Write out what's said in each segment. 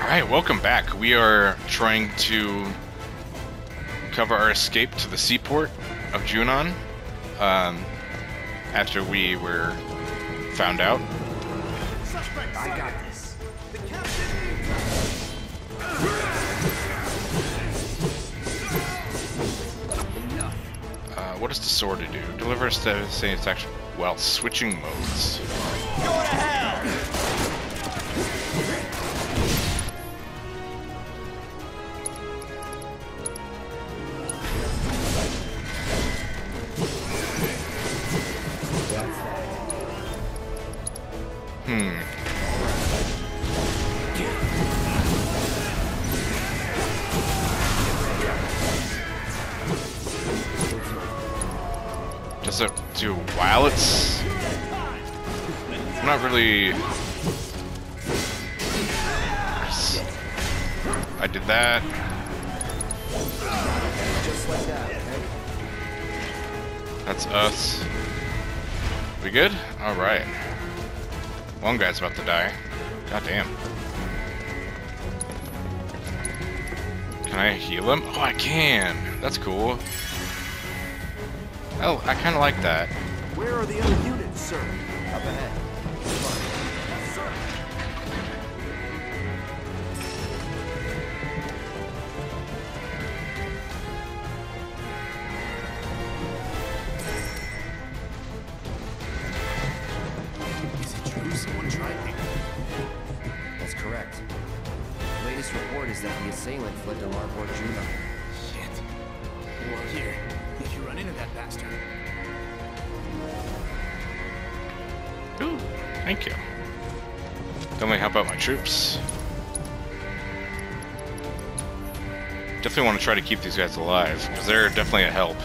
Alright, welcome back. We are trying to cover our escape to the seaport of Junon um, after we were found out. I got this. Uh, what does the sword do? Deliver a devastating attack while switching modes. Not really... I did that. That's us. We good? Alright. One guy's about to die. God damn. Can I heal him? Oh, I can! That's cool. Oh, I kind of like that. Where are the other units, sir? Up ahead. Ooh, thank you. Definitely help out my troops. Definitely want to try to keep these guys alive, because they're definitely a help.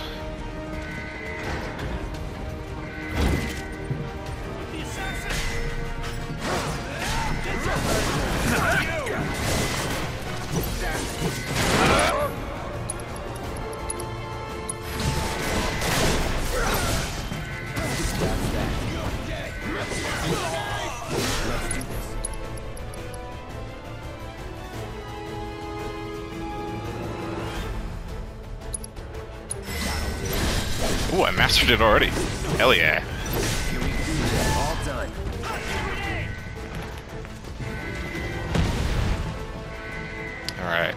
It already. Hell yeah. All done. Alright.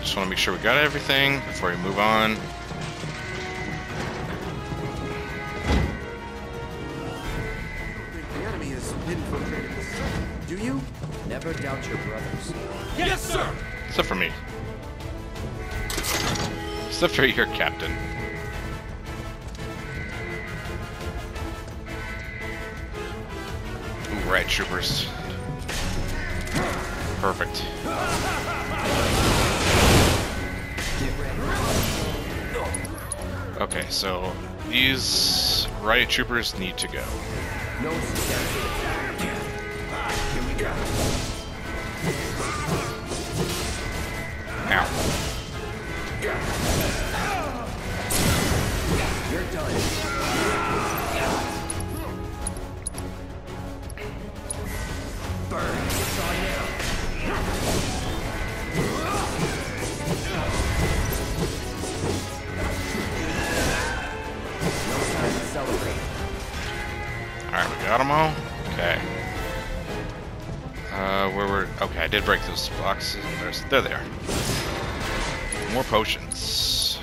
Just want to make sure we got everything before we move on. The enemy has infiltrated the city. Do you? Never doubt your brothers. Yes, sir! Except for me. Except for your captain. Troopers. Perfect. Okay, so these riot troopers need to go. Ow. You're done. Did break those boxes. There's, they're. More potions.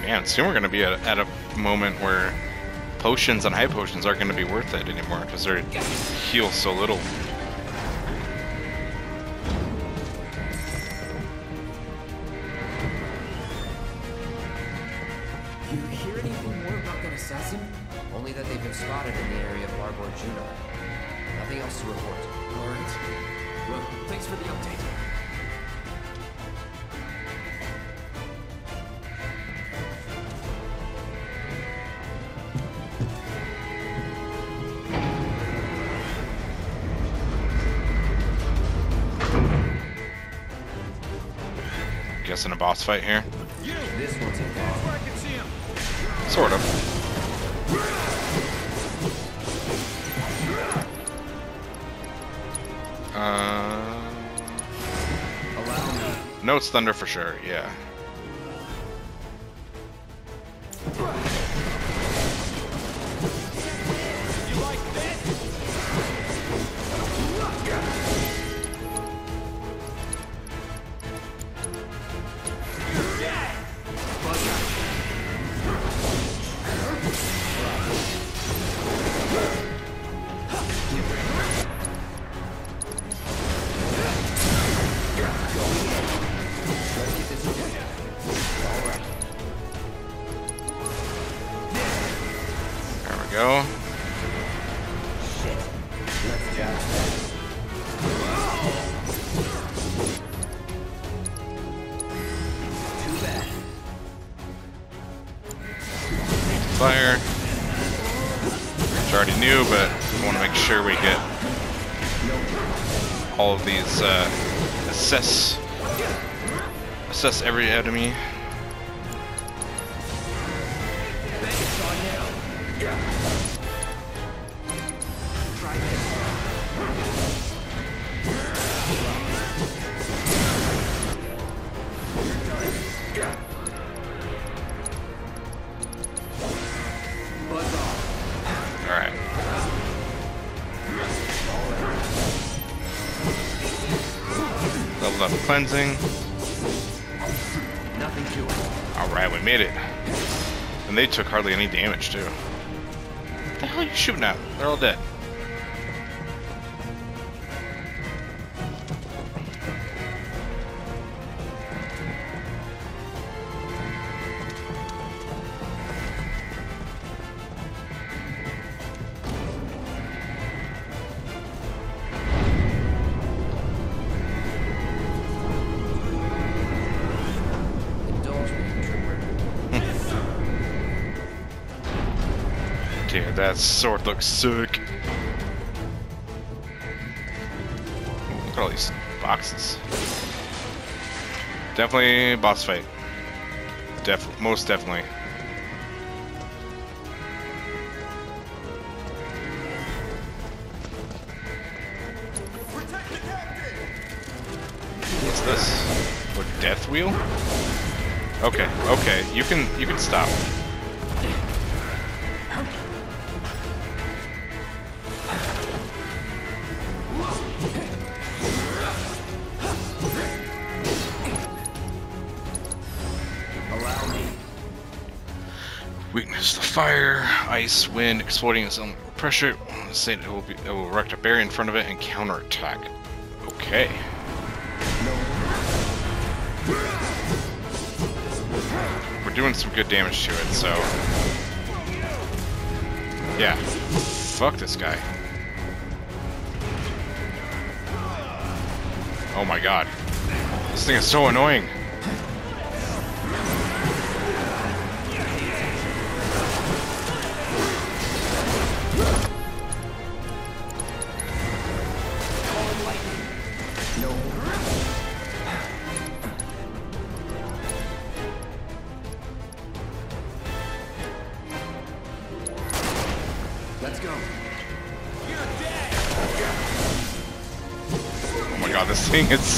Man, soon we're going to be at, at a moment where potions and high potions aren't going to be worth it anymore because they heal so little. Thanks for the update. Guessing a boss fight here. This one's involved. Sort of. No, it's thunder for sure. Yeah. Assess. Assess every enemy. Cleansing. Nothing to it. All right, we made it. And they took hardly any damage too. What the hell are you shooting at? They're all dead. That sword looks sick. Look at all these boxes. Definitely boss fight. Def most definitely. What's this? What death wheel? Okay, okay, you can you can stop. Fire, ice, wind, exploding its own pressure. It will be it will erect a barrier in front of it and counterattack. Okay. We're doing some good damage to it, so yeah. Fuck this guy. Oh my god. This thing is so annoying.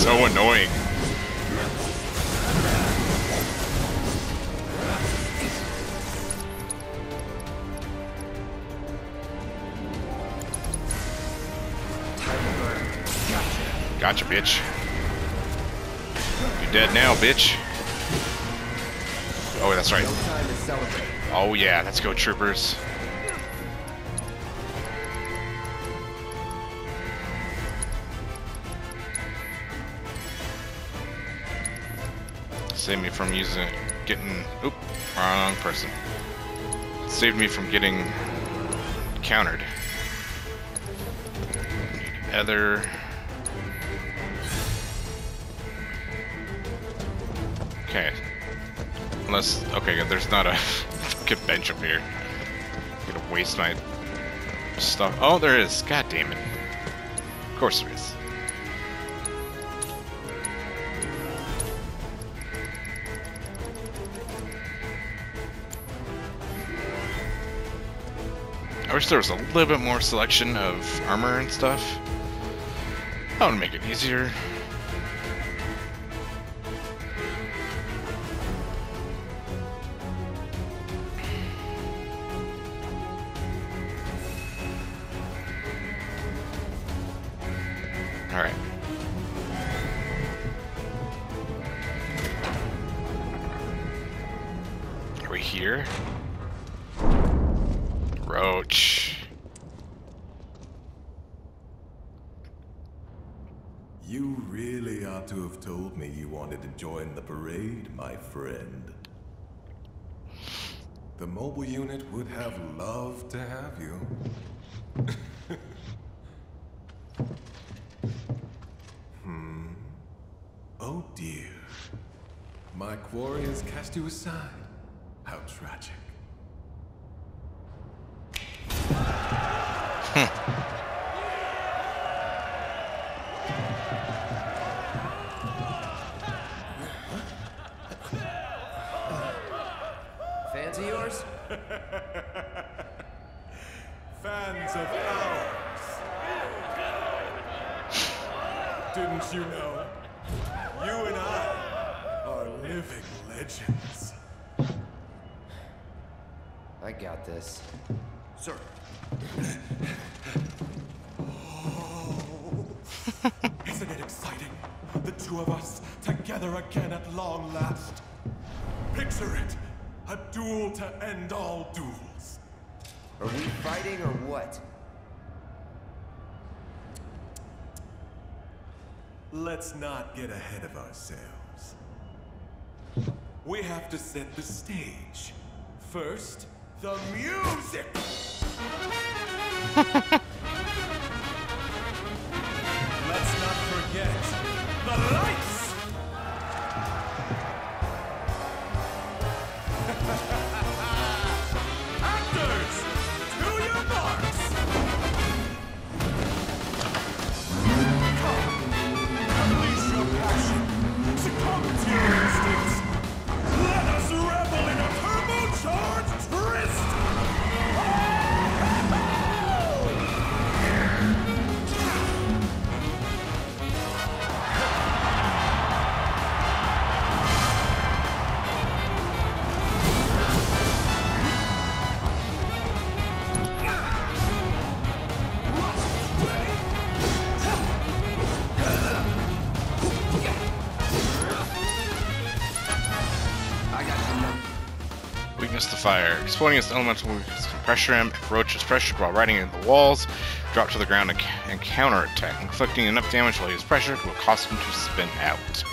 So annoying. Time to burn. Gotcha. Gotcha, bitch. You're dead now, bitch. Oh, that's right. No time to celebrate. Oh yeah, let's go, troopers. Save me from using getting oop, wrong person. Saved me from getting countered. Other Okay. Unless okay, there's not a good bench up here. I'm gonna waste my stuff. Oh, there is. God damn it. Of course there is. Wish there was a little bit more selection of armor and stuff. That would make it easier. Alright. Are we here? Roche. You really ought to have told me you wanted to join the parade, my friend. The mobile unit would have loved to have you. hmm. Oh dear. My quarry has cast you aside. How tragic. Fans of ours. Didn't you know? You and I are living legends. I got this. Sir, oh. Isn't it exciting? The two of us together again at long last. Picture it. A duel to end all duels. Are we fighting or what? Let's not get ahead of ourselves. We have to set the stage. First, the music! Let's not forget the lights! Fire. Exploding is elemental weakness can pressure him. If Roche is pressured while riding into the walls, drop to the ground and, and counterattack. Inflicting enough damage while he is pressured will cause him to spin out.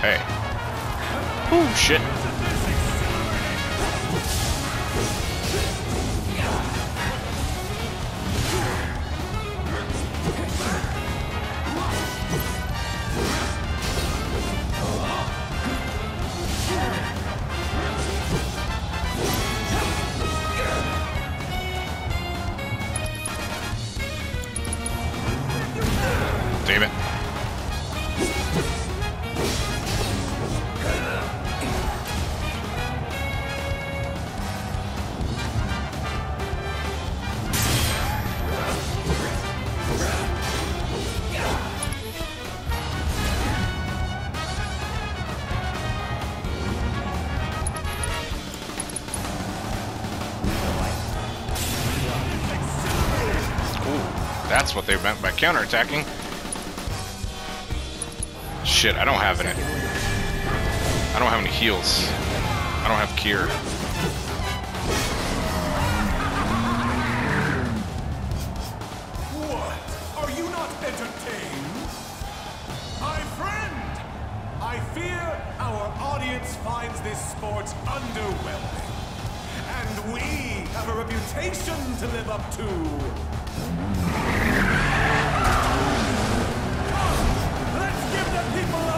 Okay. Ooh, shit. What they meant by counterattacking. Shit, I don't have any. I don't have any heals. I don't have cure. What? Are you not entertained? My friend! I fear our audience finds this sport underwhelming. And we have a reputation to live up to.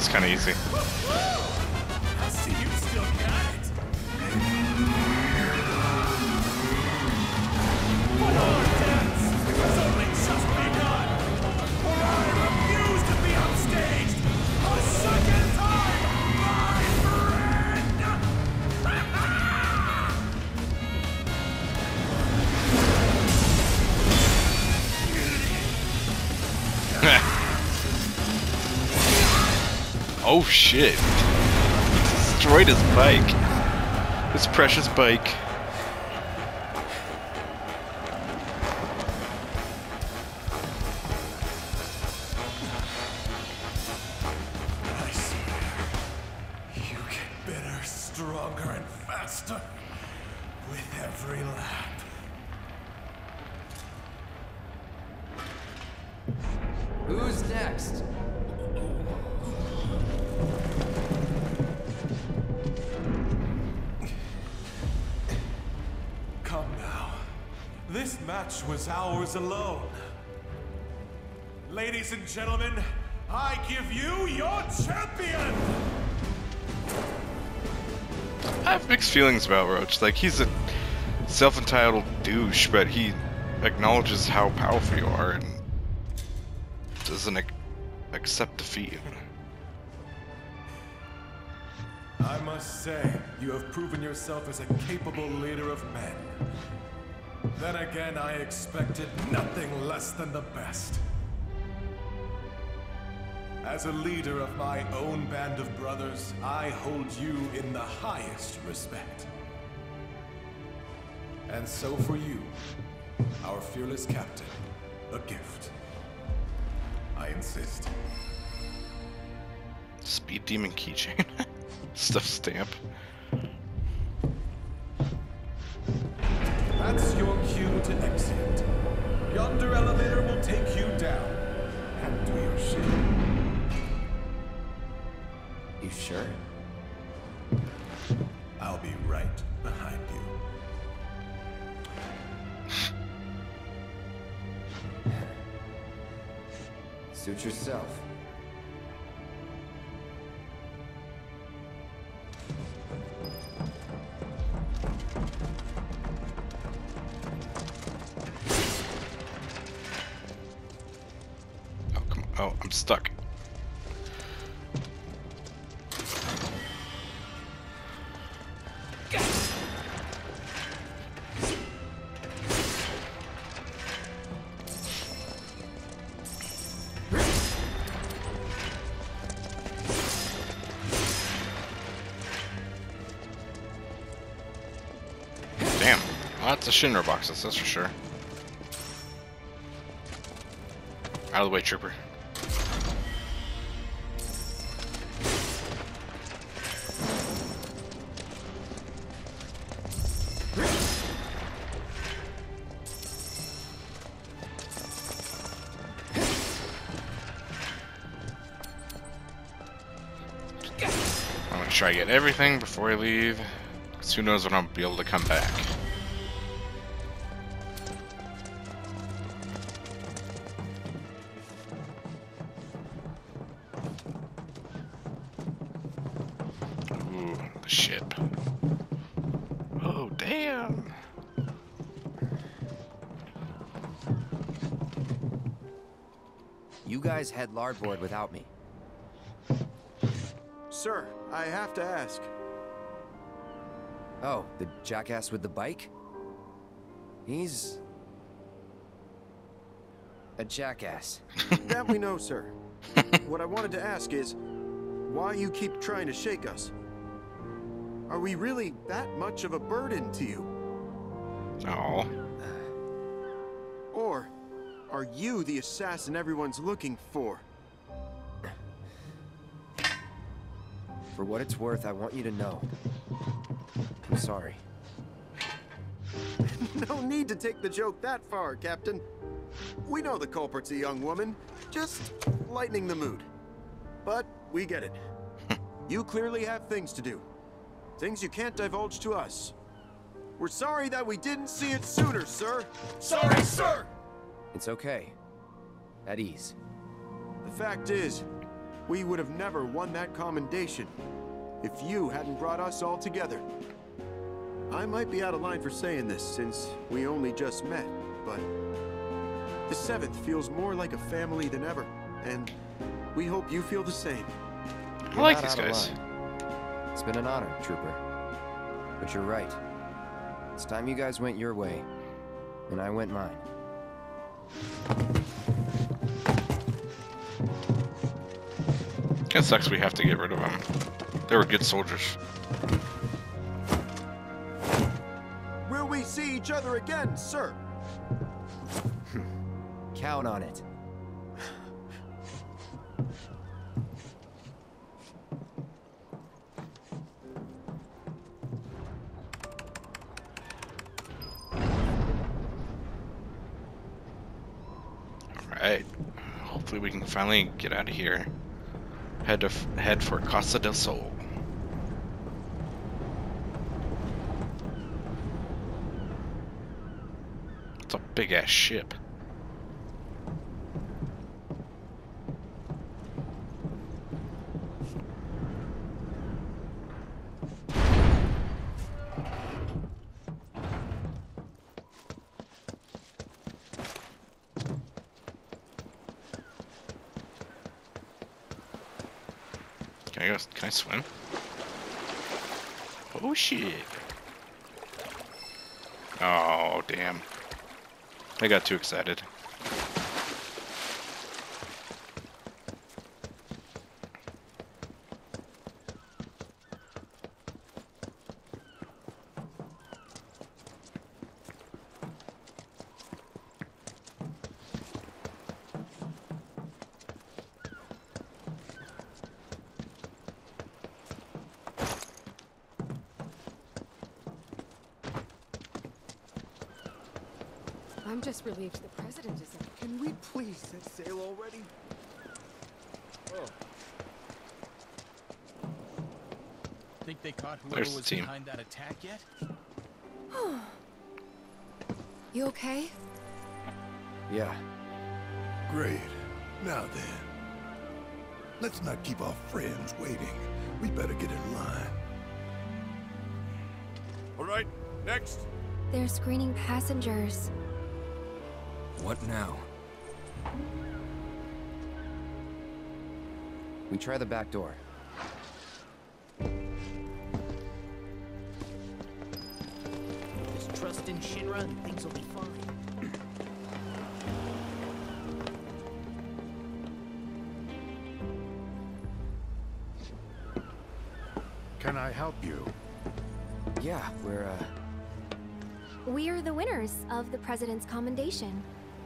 was kind of easy. Oh shit. He destroyed his bike. His precious bike. About Roche. Like, he's a self entitled douche, but he acknowledges how powerful you are and doesn't ac- accept defeat. I must say, you have proven yourself as a capable leader of men. Then again, I expected nothing less than the best. As a leader of my own band of brothers, I hold you in the highest respect. And so for you, our fearless captain, a gift. I insist. Speed Demon keychain. Stuff stamp. That's your cue to exit. Yonder elevator will take you down. And do your shit. Suit yourself. Lots of Shinra boxes, that's for sure. Out of the way, trooper. I'm gonna try to get everything before I leave. 'cause who knows when I'll be able to come back. Guys head larboard without me. Sir, I have to ask. Oh, the jackass with the bike? He's... a jackass. That we know, sir. what I wanted to ask is, why you keep trying to shake us? Are we really that much of a burden to you? Oh. Or are you the assassin everyone's looking for? For what it's worth, I want you to know. I'm sorry. No need to take the joke that far, Captain. We know the culprit's a young woman, just lightening the mood. But we get it. you clearly have things to do. Things you can't divulge to us. We're sorry that we didn't see it sooner, sir. Sorry, sir! It's okay. At ease. The fact is, we would have never won that commendation if you hadn't brought us all together. I might be out of line for saying this since we only just met, but the 7th feels more like a family than ever, and we hope you feel the same. I You're like these guys. It's been an honor, Trooper. But you're right. It's time you guys went your way, and I went mine. It sucks we have to get rid of them. They were good soldiers. Will we see each other again, sir? Count on it. Finally get out of here. Head to head for Costa del Sol. It's a big ass ship. Go? Can I swim? Oh shit! Oh damn! I got too excited. I'm just relieved the president isn't. Can we please set sail already? Oh. Think they caught whoever There's the was team. behind that attack yet? You okay? Yeah, Great. Now then. Let's not keep our friends waiting. We better get in line. All right, next. They're screening passengers. What now? We try the back door. Just trust in Shinra and things will be fine. Can I help you? Yeah, we're, uh... We're the winners of the President's Commendation.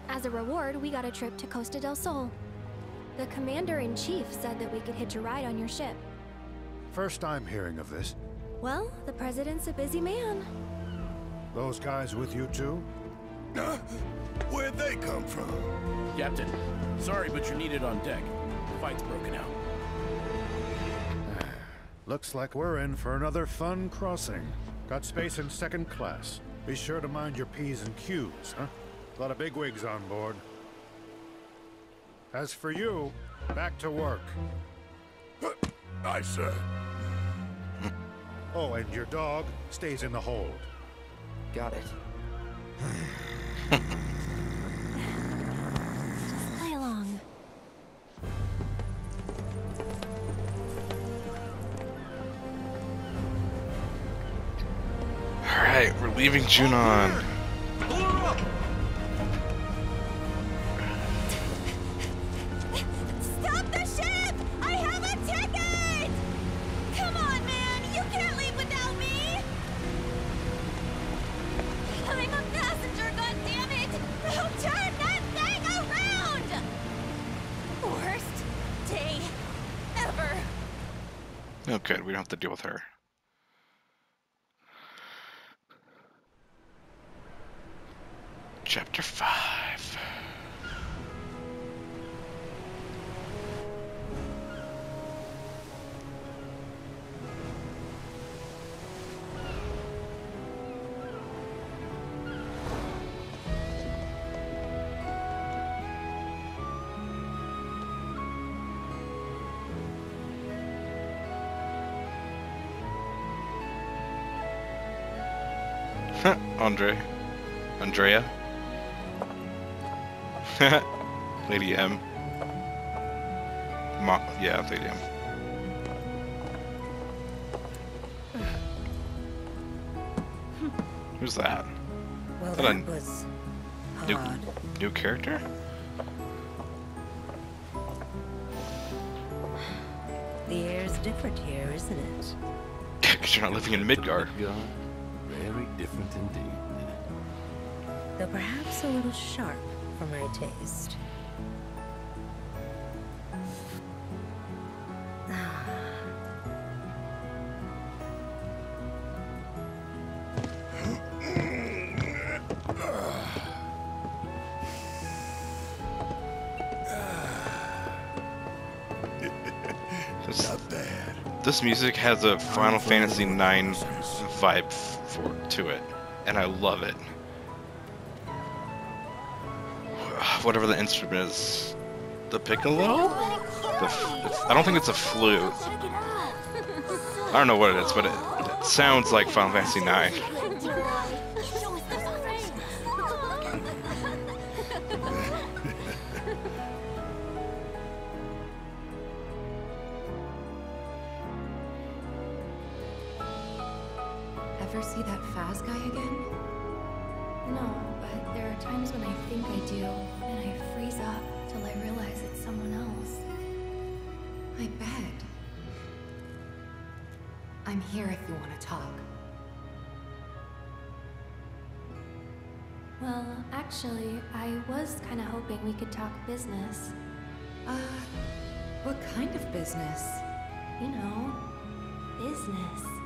As a reward, we got a trip to Costa del Sol. The Commander-in-Chief said that we could hitch a ride on your ship. First I'm hearing of this. Well, the President's a busy man. Those guys with you too? Huh? Where'd they come from? Captain, sorry, but you're needed on deck. The fight's broken out. Looks like we're in for another fun crossing. Got space in second class. Be sure to mind your P's and Q's, huh? A lot of bigwigs on board. As for you, back to work. Aye, sir. Oh, and your dog stays in the hold. Got it. Play along. Alright, we're leaving Junon. Have to deal with her. Andre. Andrea. Lady M. Ma yeah, Lady M. Who's that? Well, Is that that was new, odd. new character? The air's different here, isn't it? Because you're not living in Midgar. Very different indeed. Though perhaps a little sharp for my taste. This, ah. Not bad. This music has a Final Fantasy IX vibe for to it, and I love it. Whatever the instrument is, the piccolo. The, I don't think it's a flute. I don't know what it is, but it, it sounds like Final Fantasy IX. Of hoping we could talk business. Uh, what kind of business? You know, business.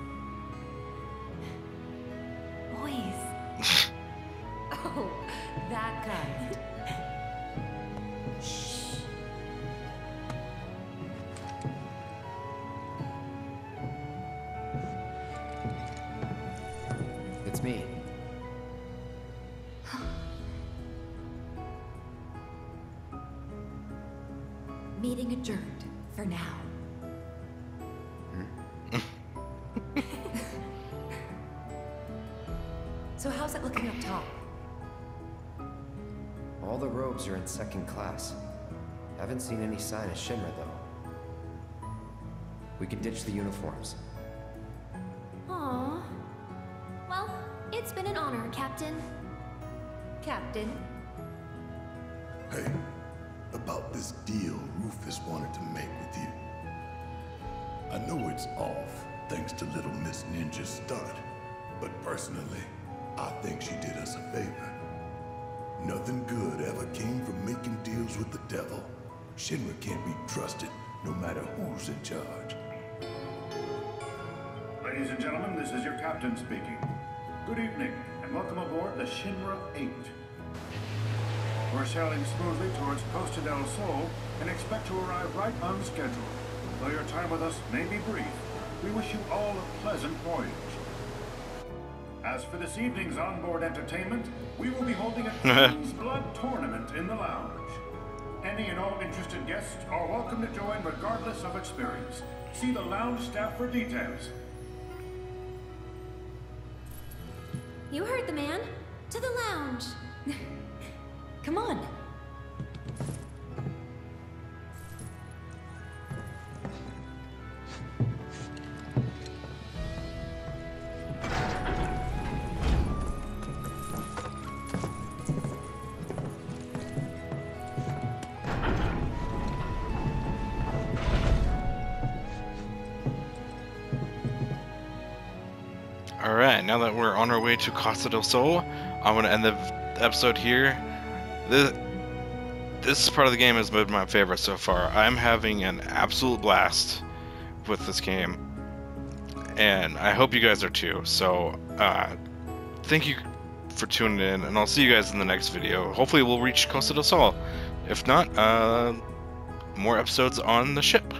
All the robes are in second class. Haven't seen any sign of Shinra, though. We can ditch the uniforms. Aw. Well, it's been an honor, Captain. Captain, Hey, about this deal Rufus wanted to make with you. I know it's off, thanks to Little Miss Ninja's stunt, but personally, I think she did us a favor. Nothing good ever came from making deals with the devil. Shinra can't be trusted, no matter who's in charge. Ladies and gentlemen, this is your captain speaking. Good evening, and welcome aboard the Shinra 8. We're sailing smoothly towards Costa del Sol and expect to arrive right on schedule. Though your time with us may be brief, we wish you all a pleasant voyage. As for this evening's onboard entertainment, we will be holding a King's Blood tournament in the lounge. Any and all interested guests are welcome to join regardless of experience. See the lounge staff for details. You heard the man. To the lounge. come on. To Costa del Sol, I'm to end the episode here. This, this part of the game has been my favorite so far. I'm having an absolute blast with this game, and I hope you guys are too. So, uh, thank you, for tuning in, and I'll see you guys in the next video. Hopefully, we'll reach Costa del Sol. If not, uh, more episodes on the ship.